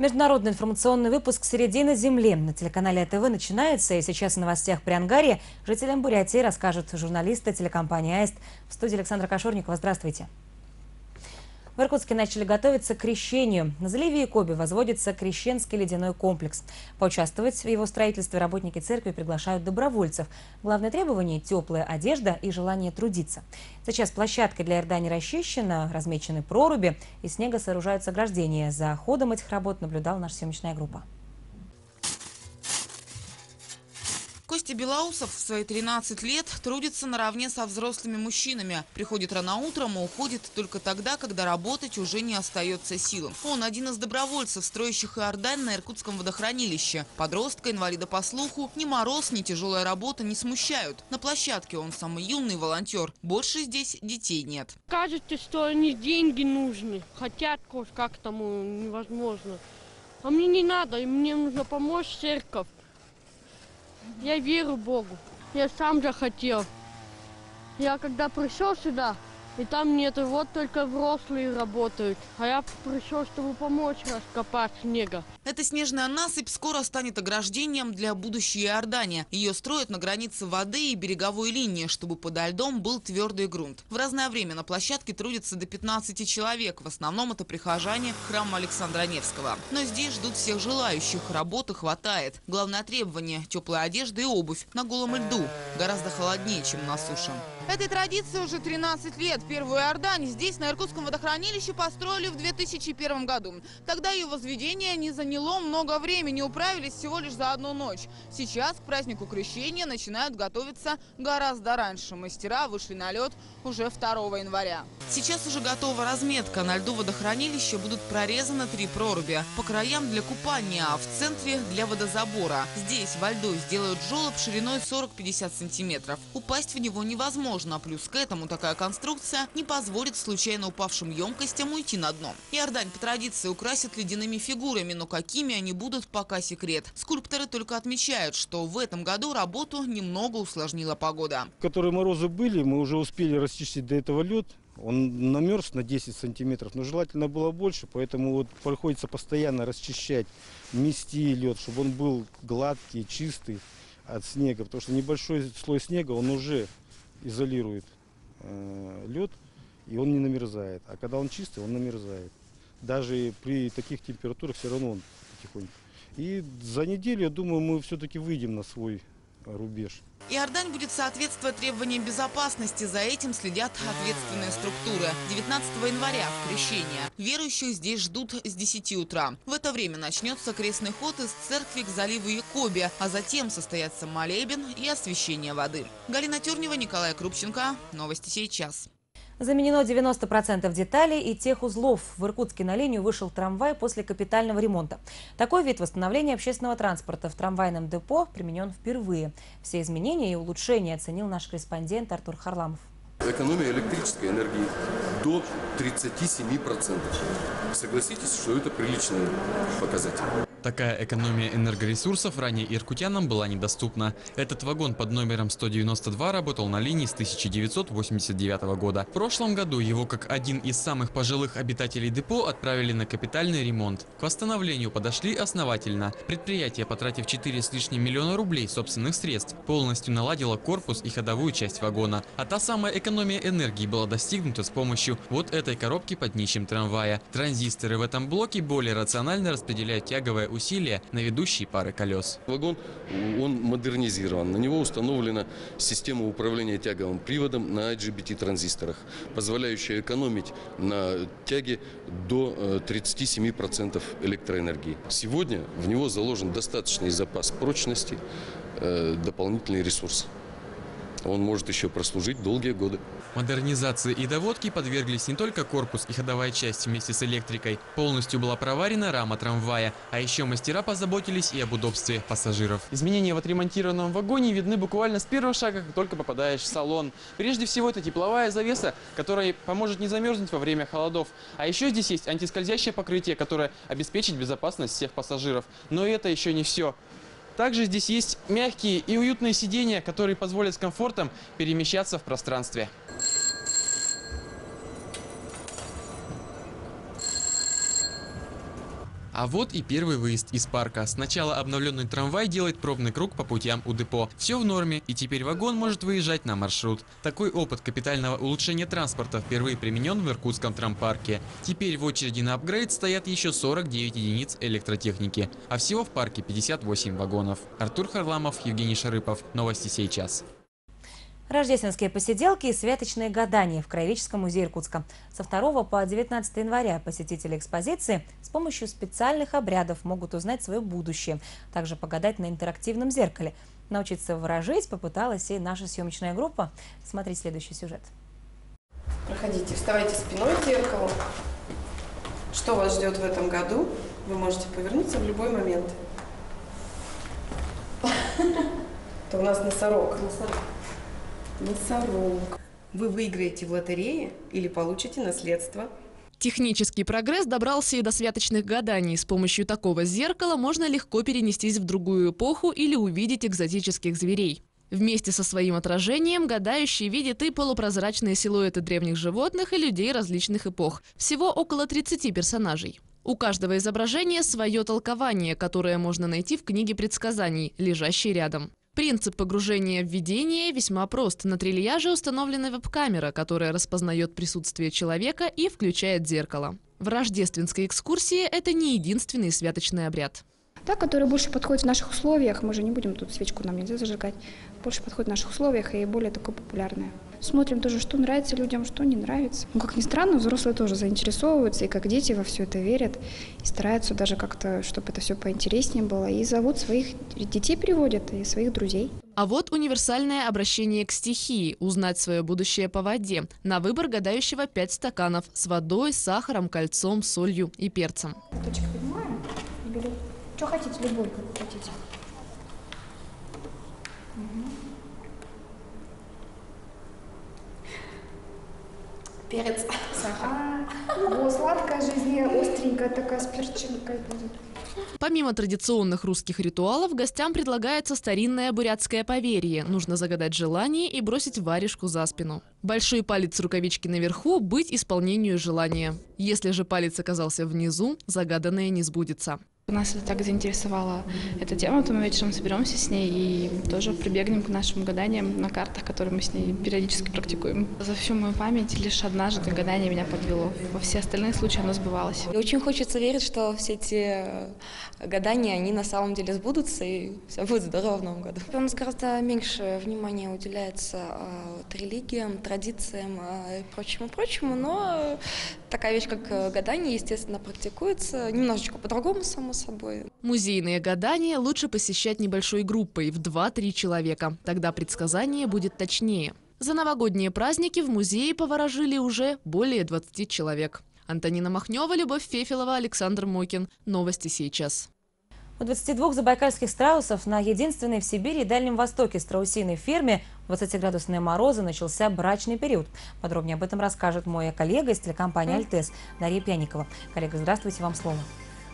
Международный информационный выпуск «Середина земли» на телеканале АТВ начинается. И сейчас в новостях при Ангаре жителям Бурятии расскажут журналисты телекомпании «Аист». В студии Александра Кашурникова. Здравствуйте. В Иркутске начали готовиться к крещению. На заливе Якоби возводится крещенский ледяной комплекс. Поучаствовать в его строительстве работники церкви приглашают добровольцев. Главное требование – теплая одежда и желание трудиться. Сейчас площадка для Иордании расчищена, размечены проруби, и снега сооружаются ограждения. За ходом этих работ наблюдала наша съемочная группа. Костя Белоусов в свои 13 лет трудится наравне со взрослыми мужчинами. Приходит рано утром и уходит только тогда, когда работать уже не остается сил. Он один из добровольцев, строящих Иордань на Иркутском водохранилище. Подростка, инвалида по слуху, ни мороз, ни тяжелая работа не смущают. На площадке он самый юный волонтер. Больше здесь детей нет. Кажется, что они деньги нужны. Хотят как тому невозможно. А мне не надо, мне нужно помочь церковь. Я верю Богу. Я сам захотел. Я когда пришел сюда, и там нет, вот только взрослые работают. А я пришел, чтобы помочь раскопать снега. Эта снежная насыпь скоро станет ограждением для будущей Иордания. Ее строят на границе воды и береговой линии, чтобы подо льдом был твердый грунт. В разное время на площадке трудятся до 15 человек. В основном это прихожане храма Александра Невского. Но здесь ждут всех желающих. Работы хватает. Главное требование – теплая одежда и обувь на голом льду. Гораздо холоднее, чем на суше. Этой традиции уже 13 лет. Первую Иордань здесь, на Иркутском водохранилище, построили в 2001 году. Тогда ее возведение не заняло много времени, управились всего лишь за одну ночь. Сейчас к празднику крещения начинают готовиться гораздо раньше. Мастера вышли на лед уже 2 января. Сейчас уже готова разметка. На льду водохранилища будут прорезаны три проруби. По краям для купания, а в центре для водозабора. Здесь во льду сделают желоб шириной 40-50 сантиметров. Упасть в него невозможно сложно. Плюс к этому такая конструкция не позволит случайно упавшим емкостям уйти на дно. Иордань по традиции украсит ледяными фигурами, но какими они будут, пока секрет. Скульпторы только отмечают, что в этом году работу немного усложнила погода. Которые морозы были, мы уже успели расчистить до этого лед. Он намерз на 10 сантиметров, но желательно было больше, поэтому вот приходится постоянно расчищать, мести лед, чтобы он был гладкий, чистый от снега, потому что небольшой слой снега, он уже изолирует э, лед, и он не намерзает. А когда он чистый, он намерзает. Даже при таких температурах все равно он потихоньку. И за неделю, я думаю, мы все-таки выйдем на свой рубеж. Иордань будет соответствовать требованиям безопасности. За этим следят ответственные структуры. 19 января крещение. Верующих здесь ждут с 10 утра. В это время начнется крестный ход из церкви к заливу Якоби, а затем состоятся молебен и освящение воды. Галина Тюрнева, Николай Крупченко. Новости сейчас. Заменено 90% деталей и тех узлов. В Иркутске на линию вышел трамвай после капитального ремонта. Такой вид восстановления общественного транспорта в трамвайном депо применен впервые. Все изменения и улучшения оценил наш корреспондент Артур Харламов. Экономия электрической энергии до 37%. Согласитесь, что это приличный показатель. Такая экономия энергоресурсов ранее иркутянам была недоступна. Этот вагон под номером 192 работал на линии с 1989 года. В прошлом году его, как один из самых пожилых обитателей депо, отправили на капитальный ремонт. К восстановлению подошли основательно. Предприятие, потратив 4 с лишним миллиона рублей собственных средств, полностью наладило корпус и ходовую часть вагона. А та самая экономия энергии была достигнута с помощью вот этой коробки под днищем трамвая. Транзисторы в этом блоке более рационально распределяют тяговое усилия на ведущие пары колес. Вагон, он модернизирован. На него установлена система управления тяговым приводом на IGBT-транзисторах, позволяющая экономить на тяге до 37% э, электроэнергии. Сегодня в него заложен достаточный запас прочности, э, дополнительный ресурс он может еще прослужить долгие годы. Модернизации и доводки подверглись не только корпус и ходовая часть вместе с электрикой. Полностью была проварена рама трамвая, а еще мастера позаботились и об удобстве пассажиров. Изменения в отремонтированном вагоне видны буквально с первого шага, как только попадаешь в салон. Прежде всего, это тепловая завеса, которая поможет не замерзнуть во время холодов. А еще здесь есть антискользящее покрытие, которое обеспечит безопасность всех пассажиров. Но это еще не все. Также здесь есть мягкие и уютные сиденья, которые позволят с комфортом перемещаться в пространстве. А вот и первый выезд из парка. Сначала обновленный трамвай делает пробный круг по путям у депо. Все в норме, и теперь вагон может выезжать на маршрут. Такой опыт капитального улучшения транспорта впервые применен в Иркутском трампарке. Теперь в очереди на апгрейд стоят еще 49 единиц электротехники, а всего в парке 58 вагонов. Артур Харламов, Евгений Шарыпов. Новости сейчас. Рождественские посиделки и святочные гадания в Краеведческом музее Иркутска. Со 2 по 19 января посетители экспозиции с помощью специальных обрядов могут узнать свое будущее, также погадать на интерактивном зеркале. Научиться выражить попыталась и наша съемочная группа. Смотрите следующий сюжет. Проходите, вставайте спиной к зеркалу. Что вас ждет в этом году? Вы можете повернуться в любой момент. Это у нас носорог. Носорог. Носорог. Вы выиграете в лотерее или получите наследство. Технический прогресс добрался и до святочных гаданий. С помощью такого зеркала можно легко перенестись в другую эпоху или увидеть экзотических зверей. Вместе со своим отражением гадающий видит и полупрозрачные силуэты древних животных и людей различных эпох. Всего около 30 персонажей. У каждого изображения свое толкование, которое можно найти в книге предсказаний, лежащей рядом. Принцип погружения в видение весьма прост. На трильяже установлена веб-камера, которая распознает присутствие человека и включает зеркало. В рождественской экскурсии это не единственный святочный обряд. Та, которая больше подходит в наших условиях, мы же не будем тут свечку нам нельзя зажигать, больше подходит в наших условиях и более такой популярная. Смотрим тоже, что нравится людям, что не нравится. Ну, как ни странно, взрослые тоже заинтересовываются, и как дети во все это верят, и стараются даже как-то, чтобы это все поинтереснее было, и зовут своих детей приводят, и своих друзей. А вот универсальное обращение к стихии – узнать свое будущее по воде. На выбор гадающего 5 стаканов с водой, сахаром, кольцом, солью и перцем. Точка поднимаем берем. Что хотите, любой, как хотите. Перец. Сахар. О, сладкая жизнь, остренькая такая с перчинкой будет. Помимо традиционных русских ритуалов, гостям предлагается старинное бурятское поверье. Нужно загадать желание и бросить варежку за спину. Большой палец рукавички наверху – быть исполнению желания. Если же палец оказался внизу, загаданное не сбудется. Нас это так заинтересовала эта тема, то мы вечером соберемся с ней и тоже прибегнем к нашим гаданиям на картах, которые мы с ней периодически практикуем. За всю мою память лишь однажды гадание меня подвело. Во все остальные случаи оно сбывалось. И очень хочется верить, что все эти гадания, они на самом деле сбудутся, и все будет здорово в новом году. У нас гораздо меньше внимания уделяется э, вот, религиям, традициям э, и прочему-прочему, но такая вещь, как гадание, естественно, практикуется немножечко по-другому, само собой. Музейные гадания лучше посещать небольшой группой в 2-3 человека. Тогда предсказание будет точнее. За новогодние праздники в музее поворожили уже более 20 человек. Антонина Махнева, Любовь Фефилова, Александр Мокин. Новости сейчас. У 22 забайкальских страусов на единственной в Сибири и Дальнем Востоке страусиной ферме 20-градусные морозы начался брачный период. Подробнее об этом расскажет моя коллега из телекомпании «Альтес» Дарья Пьяникова. Коллега, здравствуйте, вам слово.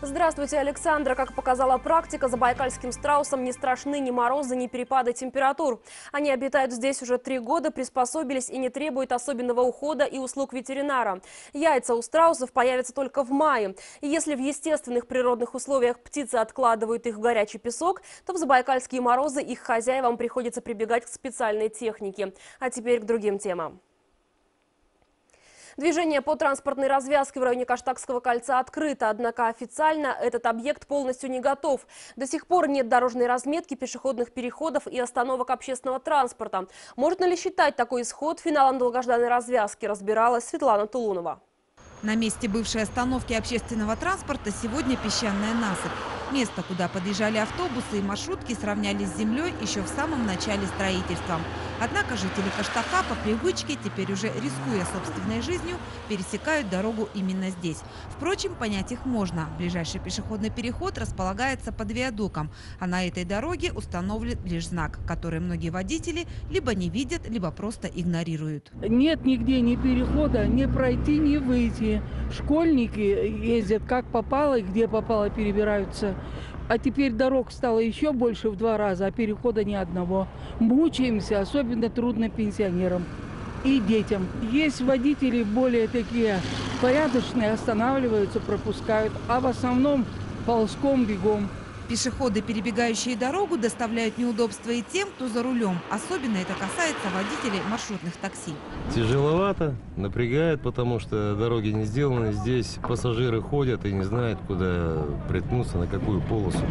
Здравствуйте, Александра. Как показала практика, забайкальским страусам не страшны ни морозы, ни перепады температур. Они обитают здесь уже три года, приспособились и не требуют особенного ухода и услуг ветеринара. Яйца у страусов появятся только в мае. И если в естественных природных условиях птицы откладывают их в горячий песок, то в забайкальские морозы их хозяевам приходится прибегать к специальной технике. А теперь к другим темам. Движение по транспортной развязке в районе Каштакского кольца открыто, однако официально этот объект полностью не готов. До сих пор нет дорожной разметки, пешеходных переходов и остановок общественного транспорта. Можно ли считать такой исход финалом долгожданной развязки, разбиралась Светлана Тулунова. На месте бывшей остановки общественного транспорта сегодня песчаная насыпь. Место, куда подъезжали автобусы и маршрутки, сравнялись с землей еще в самом начале строительства. Однако жители Каштака по привычке, теперь уже рискуя собственной жизнью, пересекают дорогу именно здесь. Впрочем, понять их можно. Ближайший пешеходный переход располагается под виадуком, а на этой дороге установлен лишь знак, который многие водители либо не видят, либо просто игнорируют. Нет нигде ни перехода, ни пройти, ни выйти. Школьники ездят как попало и где попало перебираются. А теперь дорог стало еще больше в два раза, а перехода ни одного. Мучаемся, особенно трудно пенсионерам и детям. Есть водители более такие порядочные, останавливаются, пропускают, а в основном ползком, бегом. Пешеходы, перебегающие дорогу, доставляют неудобства и тем, кто за рулем. Особенно это касается водителей маршрутных такси. Тяжеловато, напрягает, потому что дороги не сделаны. Здесь пассажиры ходят и не знают, куда приткнуться, на какую полосу.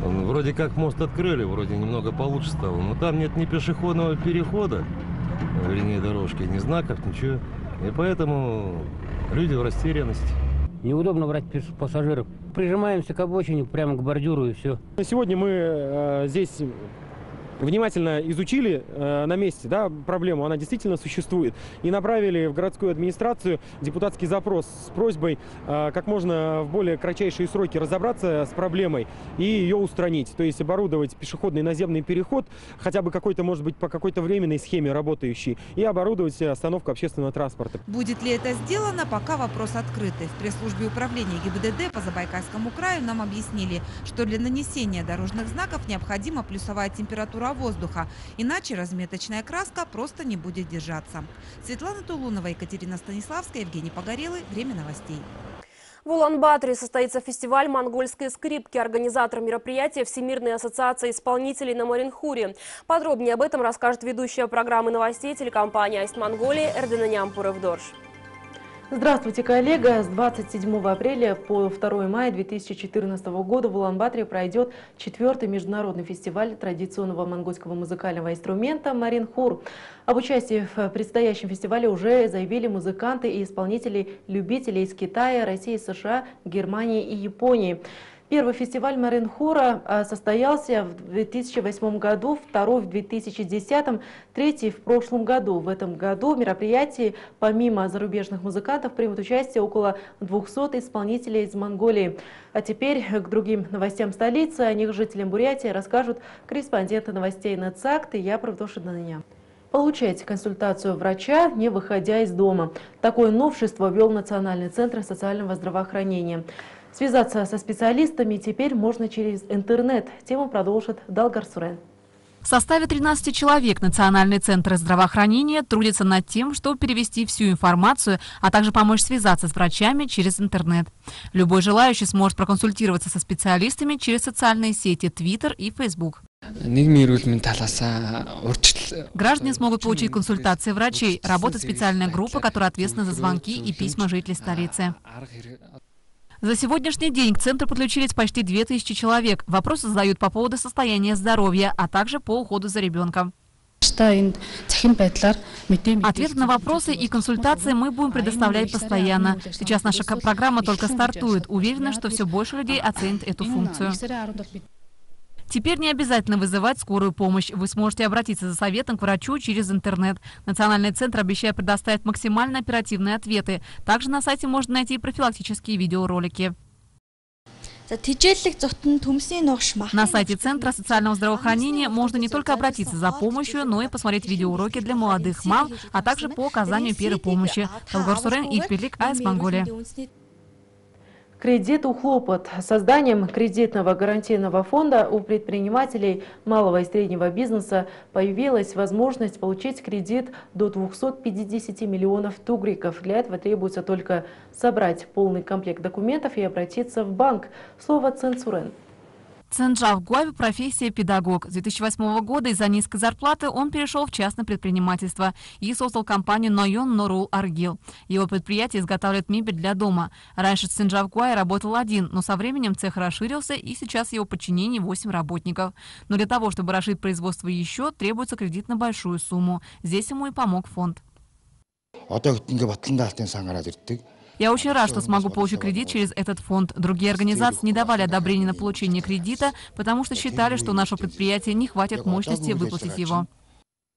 Вроде как мост открыли, вроде немного получше стало, но там нет ни пешеходного перехода, вернее дорожки, ни знаков, ничего. И поэтому люди в растерянности. Неудобно брать пассажиров. Прижимаемся к обочине, прямо к бордюру и все. Сегодня мы э, здесь внимательно изучили э, на месте да, проблему, она действительно существует, и направили в городскую администрацию депутатский запрос с просьбой э, как можно в более кратчайшие сроки разобраться с проблемой и ее устранить. То есть оборудовать пешеходный наземный переход, хотя бы какой-то, может быть, по какой-то временной схеме работающий, и оборудовать остановку общественного транспорта. Будет ли это сделано, пока вопрос открытый. В пресс-службе управления ГИБДД по Забайкальскому краю нам объяснили, что для нанесения дорожных знаков необходима плюсовая температура воздуха, иначе разметочная краска просто не будет держаться. Светлана Тулунова, Екатерина Станиславская, Евгений Погорелый. Время новостей. В Улан-Баторе состоится фестиваль монгольской скрипки. Организатор мероприятия – Всемирная ассоциация исполнителей на Маринхуре. Подробнее об этом расскажет ведущая программы новостей телекомпании «Аист Монголия» Эрдена Нямпуров-Дорж. Здравствуйте, коллега! С 27 апреля по 2 мая 2014 года в Улан-Баторе пройдет четвертый международный фестиваль традиционного монгольского музыкального инструмента «Маринхур». Об участии в предстоящем фестивале уже заявили музыканты и исполнители-любители из Китая, России, США, Германии и Японии. Первый фестиваль Маринхура а, состоялся в 2008 году, второй в 2010, третий в прошлом году. В этом году в мероприятии помимо зарубежных музыкантов примут участие около 200 исполнителей из Монголии. А теперь к другим новостям столицы. О них жителям Бурятии расскажут корреспонденты новостей НЦАКТ и я, Правдоша Даныня. Получайте консультацию врача, не выходя из дома. Такое новшество ввел Национальный центр социального здравоохранения. Связаться со специалистами теперь можно через интернет. Тему продолжит Далгар Сурен. В составе 13 человек Национальный центр здравоохранения трудится над тем, чтобы перевести всю информацию, а также помочь связаться с врачами через интернет. Любой желающий сможет проконсультироваться со специалистами через социальные сети Twitter и Facebook. Граждане смогут получить консультации врачей. Работает специальная группа, которая ответственна за звонки и письма жителей столицы. За сегодняшний день к центру подключились почти 2000 человек. Вопросы задают по поводу состояния здоровья, а также по уходу за ребенком. Ответы на вопросы и консультации мы будем предоставлять постоянно. Сейчас наша программа только стартует. Уверена, что все больше людей оценит эту функцию. Теперь не обязательно вызывать скорую помощь. Вы сможете обратиться за советом к врачу через интернет. Национальный центр обещает предоставить максимально оперативные ответы. Также на сайте можно найти профилактические видеоролики. На сайте Центра социального здравоохранения можно не только обратиться за помощью, но и посмотреть видеоуроки для молодых мам, а также по оказанию первой помощи. Талгор Сурен и Пелик Айс, Монголия. Кредит у хлопот. Созданием кредитного гарантийного фонда у предпринимателей малого и среднего бизнеса появилась возможность получить кредит до 250 миллионов тугриков. Для этого требуется только собрать полный комплект документов и обратиться в банк. Слово «цензурен». Ценджав Гуай профессия педагог. С 2008 года из-за низкой зарплаты он перешел в частное предпринимательство и создал компанию Нойон Норул Аргил. Его предприятие изготавливает мебель для дома. Раньше Ценджав Гуай работал один, но со временем цех расширился и сейчас в его подчинении 8 работников. Но для того, чтобы расширить производство еще, требуется кредит на большую сумму. Здесь ему и помог фонд. Я очень рад, что смогу получить кредит через этот фонд. Другие организации не давали одобрения на получение кредита, потому что считали, что у нашего предприятия не хватит мощности выплатить его.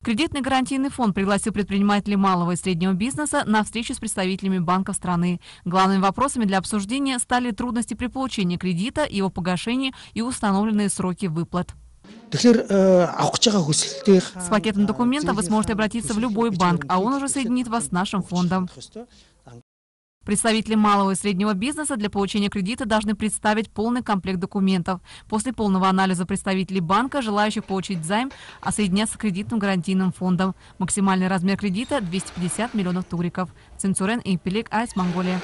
Кредитный гарантийный фонд пригласил предпринимателей малого и среднего бизнеса на встречу с представителями банков страны. Главными вопросами для обсуждения стали трудности при получении кредита, его погашении и установленные сроки выплат. С пакетом документов вы сможете обратиться в любой банк, а он уже соединит вас с нашим фондом. Представители малого и среднего бизнеса для получения кредита должны представить полный комплект документов. После полного анализа представителей банка, желающих получить займ, осоединяться с кредитным гарантийным фондом. Максимальный размер кредита – 250 миллионов туриков. Ценцурен и Пелик Айс, Монголия.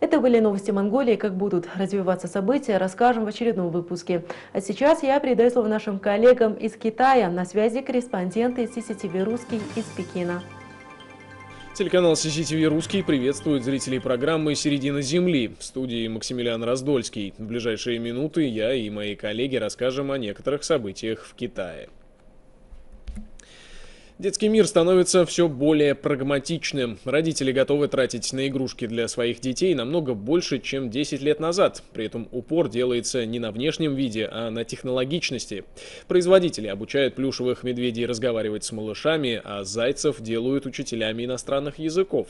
Это были новости Монголии. Как будут развиваться события, расскажем в очередном выпуске. А сейчас я передаю слово нашим коллегам из Китая. На связи корреспонденты CCTV «Русский» из Пекина. Телеканал CCTV «Русский» приветствует зрителей программы «Середина Земли». В студии Максимилиан Раздольский. В ближайшие минуты я и мои коллеги расскажем о некоторых событиях в Китае. Детский мир становится все более прагматичным. Родители готовы тратить на игрушки для своих детей намного больше, чем 10 лет назад. При этом упор делается не на внешнем виде, а на технологичности. Производители обучают плюшевых медведей разговаривать с малышами, а зайцев делают учителями иностранных языков.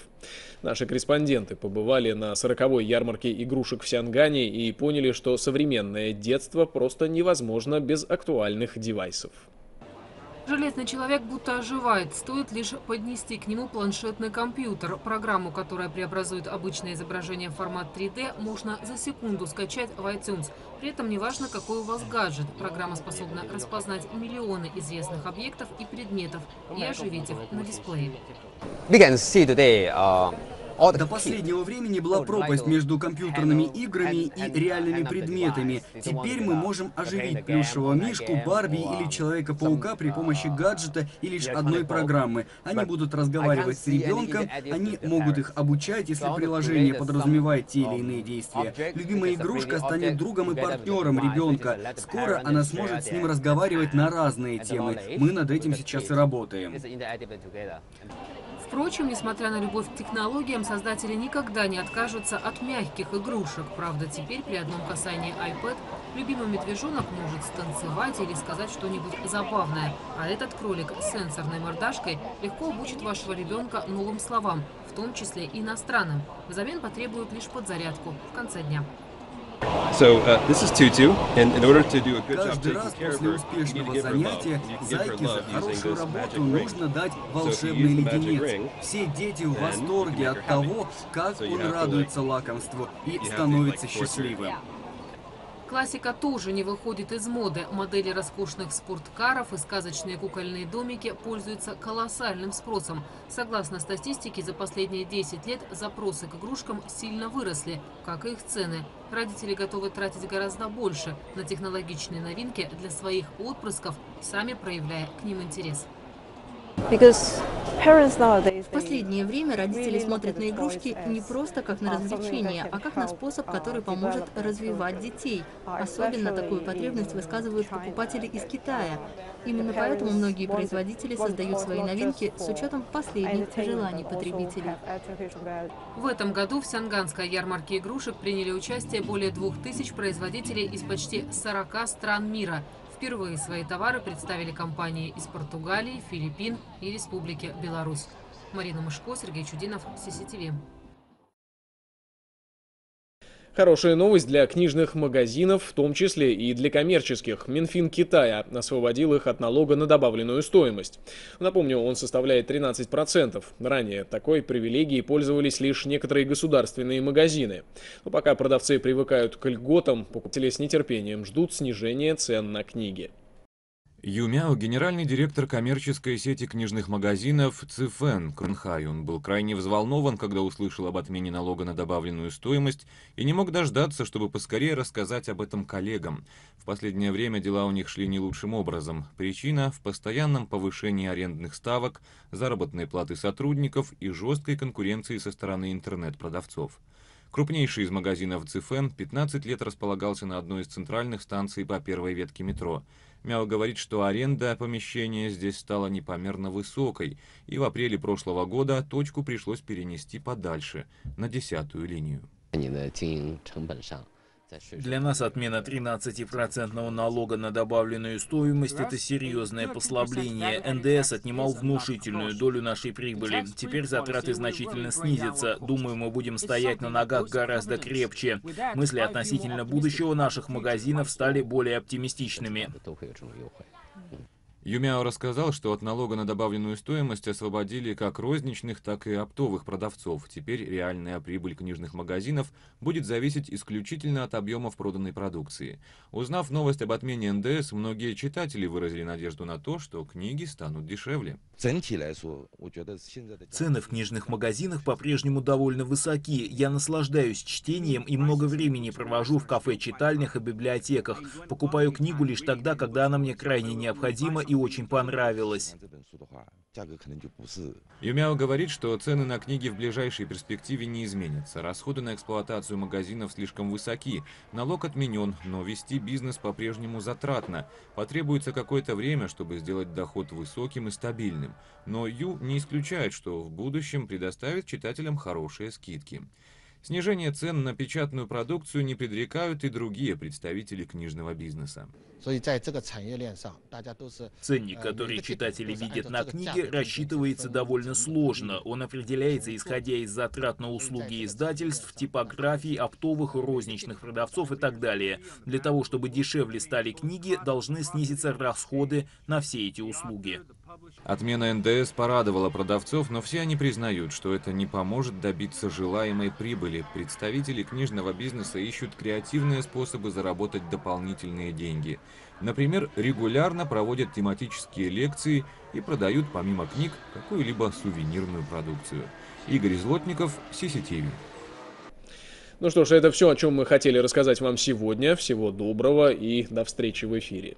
Наши корреспонденты побывали на 40-й ярмарке игрушек в Сянгане и поняли, что современное детство просто невозможно без актуальных девайсов. Железный человек будто оживает, стоит лишь поднести к нему планшетный компьютер. Программу, которая преобразует обычное изображение в формат 3D, можно за секунду скачать в iTunes. При этом неважно, какой у вас гаджет. Программа способна распознать миллионы известных объектов и предметов и оживить их на дисплее. До последнего времени была пропасть между компьютерными играми и реальными предметами. Теперь мы можем оживить плюшевого мишку, Барби или Человека-паука при помощи гаджета и лишь одной программы. Они будут разговаривать с ребенком, они могут их обучать, если приложение подразумевает те или иные действия. Любимая игрушка станет другом и партнером ребенка. Скоро она сможет с ним разговаривать на разные темы. Мы над этим сейчас и работаем. Впрочем, несмотря на любовь к технологиям, создатели никогда не откажутся от мягких игрушек. Правда, теперь при одном касании iPad любимый медвежонок может станцевать или сказать что-нибудь забавное. А этот кролик с сенсорной мордашкой легко обучит вашего ребенка новым словам, в том числе иностранным. Взамен потребует лишь подзарядку в конце дня. So, uh, this is Tutu, and in order to do a good Каждый раз после успешного занятия зайке за хорошую работу нужно дать волшебный леденец. Все дети в восторге от того, как он радуется лакомству и становится счастливым. Классика тоже не выходит из моды. Модели роскошных спорткаров и сказочные кукольные домики пользуются колоссальным спросом. Согласно статистике, за последние 10 лет запросы к игрушкам сильно выросли, как и их цены. Родители готовы тратить гораздо больше на технологичные новинки для своих отпрысков, сами проявляя к ним интерес. В последнее время родители смотрят на игрушки не просто как на развлечение, а как на способ, который поможет развивать детей. Особенно такую потребность высказывают покупатели из Китая. Именно поэтому многие производители создают свои новинки с учетом последних желаний потребителей. В этом году в Сянганской ярмарке игрушек приняли участие более двух тысяч производителей из почти 40 стран мира. Впервые свои товары представили компании из Португалии, Филиппин и Республики Беларусь. Марина Мышко, Сергей Чудинов, ССТВ. Хорошая новость для книжных магазинов, в том числе и для коммерческих. Минфин Китая освободил их от налога на добавленную стоимость. Напомню, он составляет 13%. Ранее такой привилегией пользовались лишь некоторые государственные магазины. Но пока продавцы привыкают к льготам, покупатели с нетерпением ждут снижения цен на книги. Юмяо, генеральный директор коммерческой сети книжных магазинов Цифэн Крунхайун, был крайне взволнован, когда услышал об отмене налога на добавленную стоимость и не мог дождаться, чтобы поскорее рассказать об этом коллегам. В последнее время дела у них шли не лучшим образом. Причина в постоянном повышении арендных ставок, заработной платы сотрудников и жесткой конкуренции со стороны интернет-продавцов. Крупнейший из магазинов Цифэн 15 лет располагался на одной из центральных станций по первой ветке метро. Мяо говорит, что аренда помещения здесь стала непомерно высокой, и в апреле прошлого года точку пришлось перенести подальше, на десятую линию. Для нас отмена 13% налога на добавленную стоимость – это серьезное послабление. НДС отнимал внушительную долю нашей прибыли. Теперь затраты значительно снизятся. Думаю, мы будем стоять на ногах гораздо крепче. Мысли относительно будущего наших магазинов стали более оптимистичными. Юмяо рассказал, что от налога на добавленную стоимость освободили как розничных, так и оптовых продавцов. Теперь реальная прибыль книжных магазинов будет зависеть исключительно от объемов проданной продукции. Узнав новость об отмене НДС, многие читатели выразили надежду на то, что книги станут дешевле. Цены в книжных магазинах по-прежнему довольно высоки. Я наслаждаюсь чтением и много времени провожу в кафе-читальнях и библиотеках. Покупаю книгу лишь тогда, когда она мне крайне необходима и очень понравилась. Юмяо говорит, что цены на книги в ближайшей перспективе не изменятся. Расходы на эксплуатацию магазинов слишком высоки. Налог отменен, но вести бизнес по-прежнему затратно. Потребуется какое-то время, чтобы сделать доход высоким и стабильным. Но Ю не исключает, что в будущем предоставит читателям хорошие скидки. Снижение цен на печатную продукцию не предрекают и другие представители книжного бизнеса. Ценник, который читатели видят на книге, рассчитывается довольно сложно. Он определяется исходя из затрат на услуги издательств, типографий, оптовых, розничных продавцов и так далее. Для того, чтобы дешевле стали книги, должны снизиться расходы на все эти услуги. Отмена НДС порадовала продавцов, но все они признают, что это не поможет добиться желаемой прибыли. Представители книжного бизнеса ищут креативные способы заработать дополнительные деньги. Например, регулярно проводят тематические лекции и продают помимо книг какую-либо сувенирную продукцию. Игорь Злотников, CCTV. Ну что ж, это все, о чем мы хотели рассказать вам сегодня. Всего доброго и до встречи в эфире.